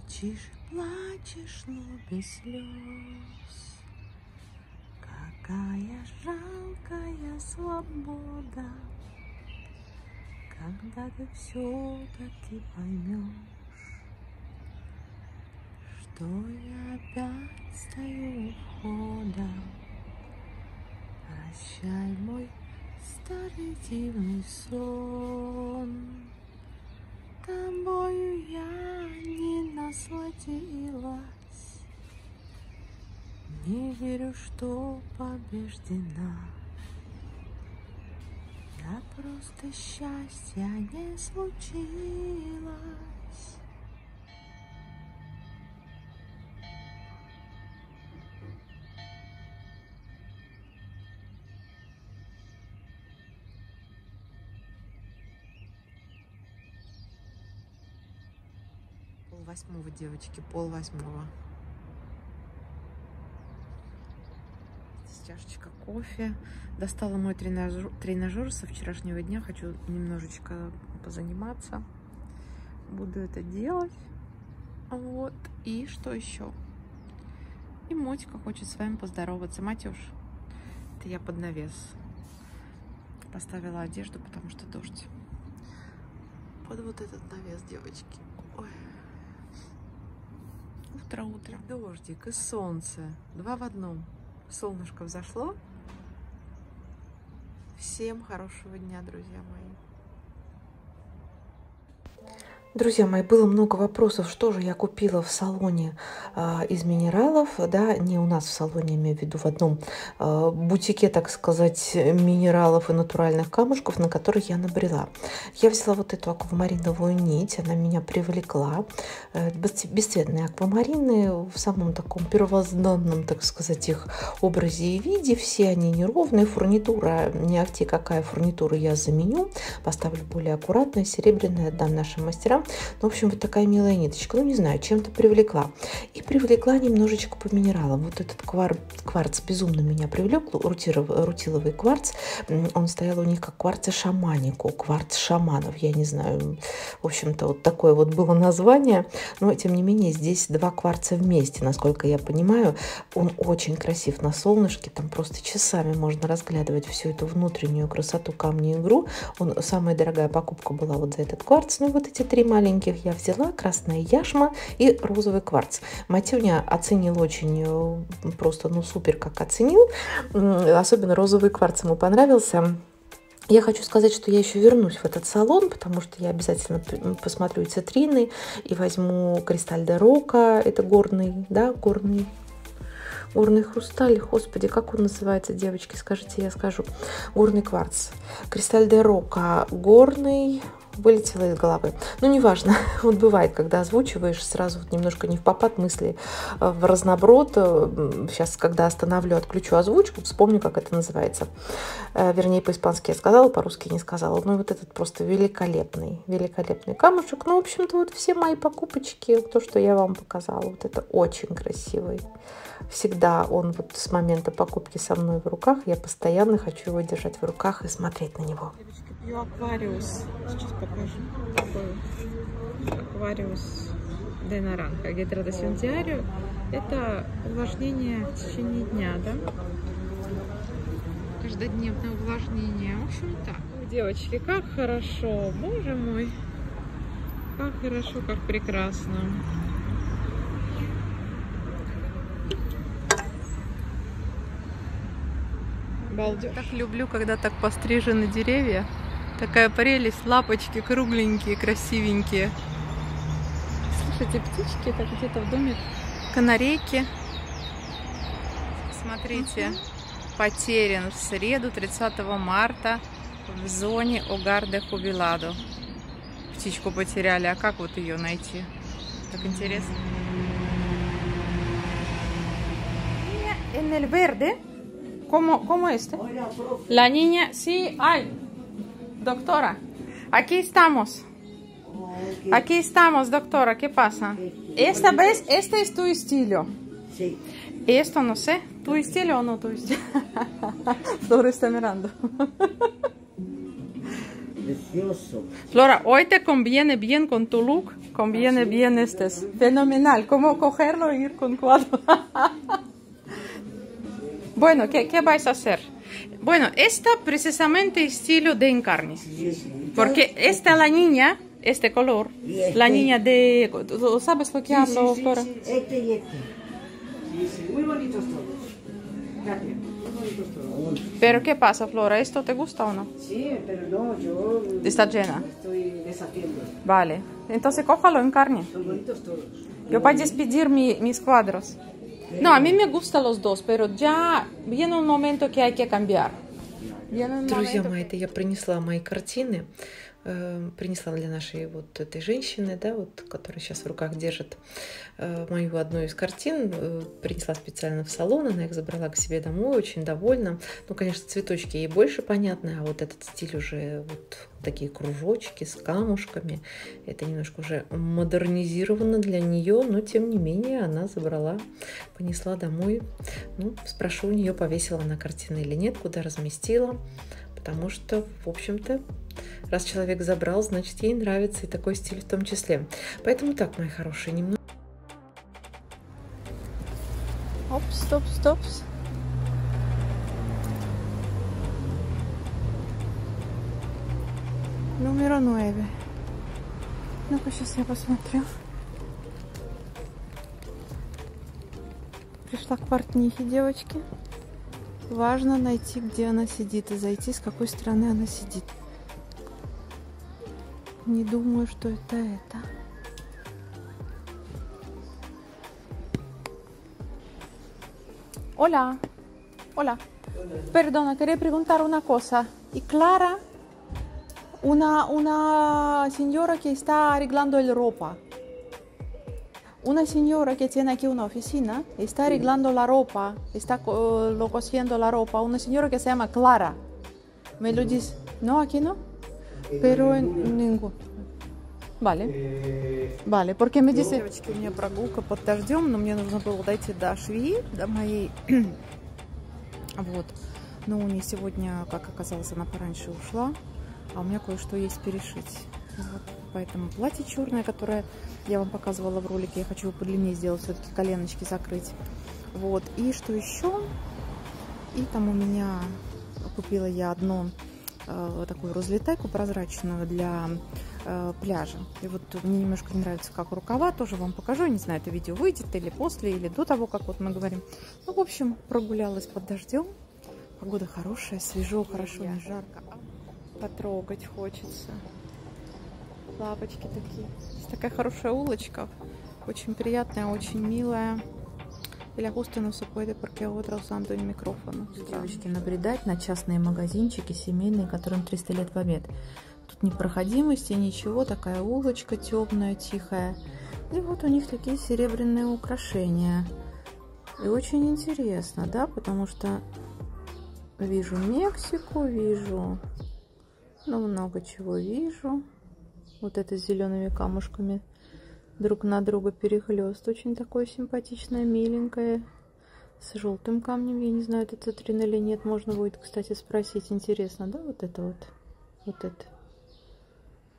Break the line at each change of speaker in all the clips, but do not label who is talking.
Молчишь плачешь, но без слез. Какая жалкая свобода, Когда ты все-таки поймешь, Что я опять стою у входа. Прощай, мой старый дивный сон. Тобою я не насладилась. Не верю, что побеждена. Да просто счастья не случилось. Восьмого, девочки, пол восьмого. Здесь чашечка кофе. Достала мой тренажер, тренажер со вчерашнего дня. Хочу немножечко позаниматься. Буду это делать. Вот. И что еще? И Мотика хочет с вами поздороваться. Матюш, это я под навес. Поставила одежду, потому что дождь. Под вот этот навес, девочки. Ой. Утро, утро. Дождик и солнце. Два в одном. Солнышко взошло. Всем хорошего дня, друзья мои. Друзья мои, было много вопросов, что же я купила в салоне э, из минералов, да, не у нас в салоне, имею в виду в одном э, бутике, так сказать, минералов и натуральных камушков, на которых я набрела. Я взяла вот эту аквамариновую нить, она меня привлекла. Э, бесцветные аквамарины в самом таком первозданном, так сказать, их образе и виде. Все они неровные, фурнитура, не ахти какая фурнитура я заменю, поставлю более аккуратную, серебряную, отдам нашим мастерам. Ну, в общем, вот такая милая ниточка. Ну, не знаю, чем-то привлекла. И привлекла немножечко по минералам. Вот этот квар, кварц безумно меня привлек. Рутиловый, рутиловый кварц. Он стоял у них как кварц шаманику. Кварц шаманов. Я не знаю. В общем-то, вот такое вот было название. Но, тем не менее, здесь два кварца вместе. Насколько я понимаю, он очень красив на солнышке. Там просто часами можно разглядывать всю эту внутреннюю красоту камня игру. Он, самая дорогая покупка была вот за этот кварц. Ну, вот эти три маленьких я взяла, красная яшма и розовый кварц. Матюня оценил очень э, просто, ну супер, как оценил. Особенно розовый кварц ему понравился. Я хочу сказать, что я еще вернусь в этот салон, потому что я обязательно посмотрю цитрины, и возьму кристаль де рока, это горный, да, горный горный хрусталь, господи, как он называется, девочки, скажите, я скажу. Горный кварц. Кристаль де рока, горный, вылетело из головы. Ну, неважно. Вот бывает, когда озвучиваешь, сразу вот немножко не в попад мысли, э, в разноброд. Сейчас, когда остановлю, отключу озвучку, вспомню, как это называется. Э, вернее, по-испански я сказала, по-русски не сказала. Ну, вот этот просто великолепный, великолепный камушек. Ну, в общем-то, вот все мои покупочки, то, что я вам показала, вот это очень красивый. Всегда он вот с момента покупки со мной в руках, я постоянно хочу его держать в руках и смотреть на него. Пью аквариус. Сейчас покажу. Такой аквариус де наранха. Гидратасион диарио. Это увлажнение в течение дня, да? Каждодневное увлажнение. В общем, так. Девочки, как хорошо. Боже мой. Как хорошо, как прекрасно. Балдеж. Так люблю, когда так пострижены деревья. Такая прелесть, лапочки кругленькие, красивенькие. Слушайте, птички, так где-то в доме. Канарейки. Смотрите, потерян в среду, 30 марта, в зоне Огарде Хубиладо. Птичку потеряли, а как вот ее найти? Так интересно. En el verde, ¿cómo, cómo este? La niña, sí, Doctora, aquí estamos. Aquí estamos, doctora. ¿Qué pasa? Esta vez, este es tu estilo. Sí. Esto no sé, tu estilo o no tu estilo. Flor está mirando.
precioso.
Flora, hoy te conviene bien con tu look, conviene bien este. es Fenomenal, como cogerlo e ir con cuadro. bueno, ¿qué, ¿qué vais a hacer? Bueno, esta precisamente estilo de encarne.
Sí, sí.
Porque esta la niña, este color,
este-
la niña de... ¿tú ¿Sabes lo que hablo,
Sí, sí,
Flora?
sí, Este y este.
Sí, sí, muy bonitos todos. Fíjate, muy bonitos todos.
Pero ¿qué pasa, Flora? ¿Esto te gusta o no?
Sí, pero no, yo
Está llena.
estoy deshaciendo.
Vale. Entonces cójalo en carne.
Son bonitos todos.
Yo para despedir mi- mis cuadros. No, a mí me gustan los dos, pero ya viene un momento que hay que cambiar. Viene un
Друзья
momento
мои, это я принесла мои картины, Э, принесла для нашей вот этой женщины, да, вот, которая сейчас в руках держит э, мою одну из картин, э, принесла специально в салон, она их забрала к себе домой, очень довольна. Ну, конечно, цветочки ей больше понятны, а вот этот стиль уже вот такие кружочки с камушками, это немножко уже модернизировано для нее, но тем не менее она забрала, понесла домой. Ну, спрошу у нее, повесила она картины или нет, куда разместила, потому что, в общем-то, раз человек забрал, значит, ей нравится и такой стиль в том числе. Поэтому так, мои хорошие, немного
Оп, стоп, стоп. Número 9. Ну-ка, сейчас я посмотрю. Пришла к портнихе девочки. Важно найти, где она сидит и зайти, с какой стороны она сидит. Не думаю, что это это. Hola. Hola. Perdona, quería preguntar una cosa. ¿Y Clara? Una, una señora que está arreglando el ropa. Una señora que tiene aquí una oficina, está arreglando la ropa, está co- lo cosiendo la ropa. Una señora que se llama Clara. Me lo dice. No, aquí no. Pero en ningún. Vale. Vale, porque me dice... Девочки, у меня прогулка под дождем, но мне нужно было дойти до швеи, до моей... вот. Но у нее сегодня, как оказалось, она пораньше ушла, а у меня кое-что есть перешить. Вот. Поэтому платье черное, которое я вам показывала в ролике, я хочу его подлиннее сделать, все-таки коленочки закрыть. Вот. И что еще? И там у меня купила я одну э, такую разлетайку прозрачную для э, пляжа. И вот мне немножко не нравится, как рукава, тоже вам покажу. Не знаю, это видео выйдет или после, или до того, как вот мы говорим. Ну, в общем, прогулялась под дождем. Погода хорошая, свежо, хорошо, не жарко. А Потрогать хочется. Лапочки такие. Здесь такая хорошая улочка. Очень приятная, очень милая. И la gusto no se puede porque otra usando el micrófono. Девочки, набредать на частные магазинчики семейные, которым 300 лет в обед. Тут ни проходимости, ничего, такая улочка темная, тихая. И вот у них такие серебряные украшения. И очень интересно, да, потому что вижу Мексику, вижу, ну, много чего вижу. Вот это с зелеными камушками друг на друга перехлест. Очень такое симпатичное, миленькое. С желтым камнем. Я не знаю, это цитрин или нет. Можно будет, кстати, спросить. Интересно, да, вот это вот? Вот это.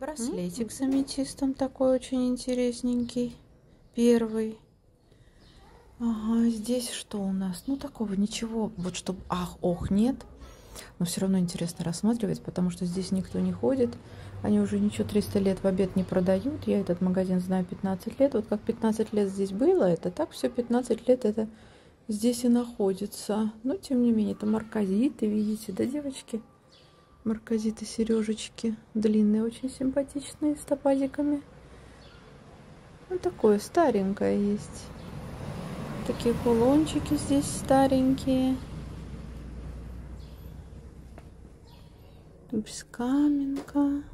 Браслетик с аметистом такой очень интересненький. Первый. Ага, здесь что у нас? Ну, такого ничего. Вот чтобы ах, ох, нет. Но все равно интересно рассматривать, потому что здесь никто не ходит. Они уже ничего 300 лет в обед не продают. Я этот магазин знаю 15 лет. Вот как 15 лет здесь было, это так все 15 лет это здесь и находится. Но, тем не менее, это марказиты, видите, да, девочки? Марказиты, сережечки длинные, очень симпатичные, с топазиками. Ну, такое старенькое есть. Такие кулончики здесь старенькие. Без каменка.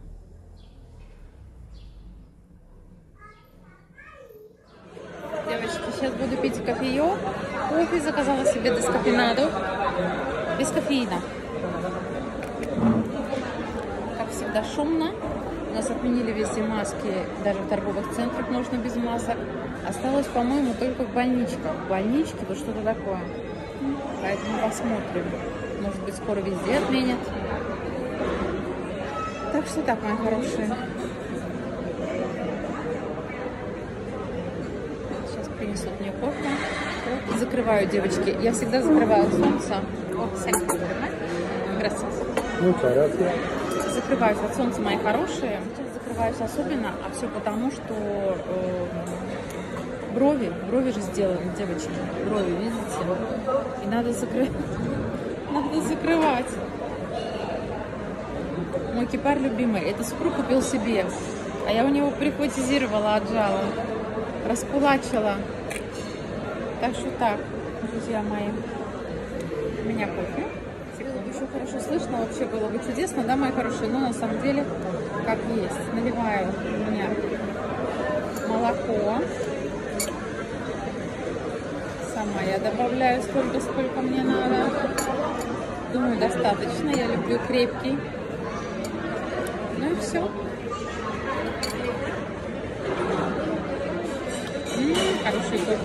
Девочки, сейчас буду пить кофеек. Кофе заказала себе дескофенаду. Без кофеина. Как всегда шумно. У нас отменили везде маски. Даже в торговых центрах нужно без масок. Осталось, по-моему, только в больничках. В больничке вот что-то такое. Поэтому посмотрим. Может быть, скоро везде отменят. Так что так, мои хорошие. Сейчас принесут мне кофе. Закрываю, девочки. Я всегда закрываю от солнца. Вот, Саня, закрывай. Красавица.
Muchas gracias.
Закрываюсь от солнца, мои хорошие. Сейчас закрываюсь особенно, а все потому, что э, брови, брови же сделаны, девочки. Брови, видите? И надо закрывать. Надо закрывать. Мой кипар любимый. Это супруг купил себе. А я у него прихватизировала, отжала. Раскулачила. Так что так, друзья мои. У меня кофе. Еще хорошо слышно, вообще было бы чудесно, да, мои хорошие? Но на самом деле, как есть. Наливаю у меня молоко. Сама я добавляю столько, сколько мне надо. Думаю, достаточно. Я люблю крепкий. Все. Хороший кофе.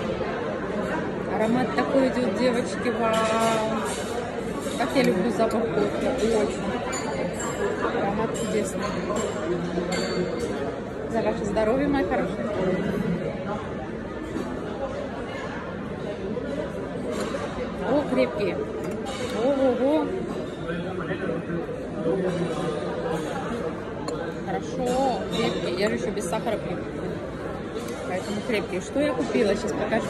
Аромат такой идет, девочки, вау. Как я люблю запах кофе, очень. Аромат чудесный. За ваше здоровье, мои хорошие. О, крепкие. Ого-го. Хорошо, крепкие. Я же еще без сахара пью. Поэтому крепкие. Что я купила? Сейчас покажу.